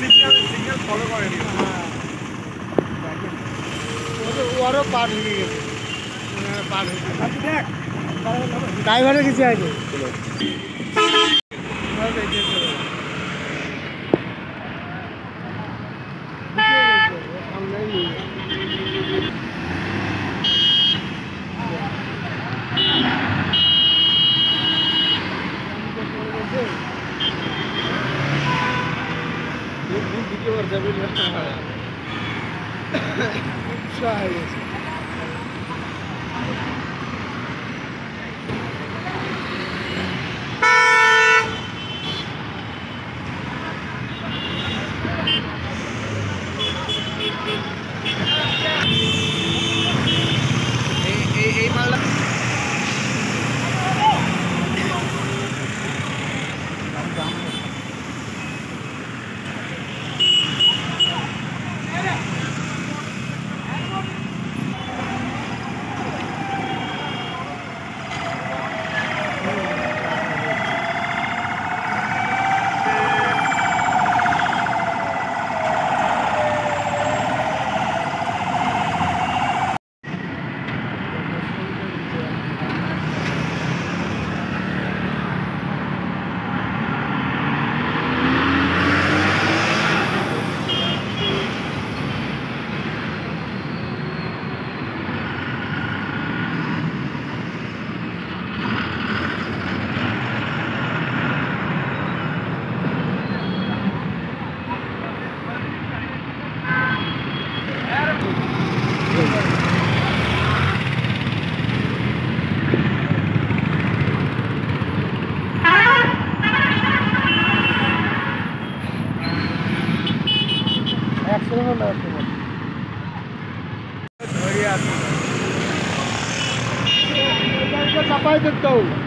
Signal signal follow করেনি। হ্যাঁ ওদের- ওরও পার হয়ে গেছে। পার হয়ে দেখ ড্রাইভারের কিছু আছে। किती वर्षापूर्वी खूप शाळा आहे सिनेमा ना सिनेमा बढ़िया। देता हूँ।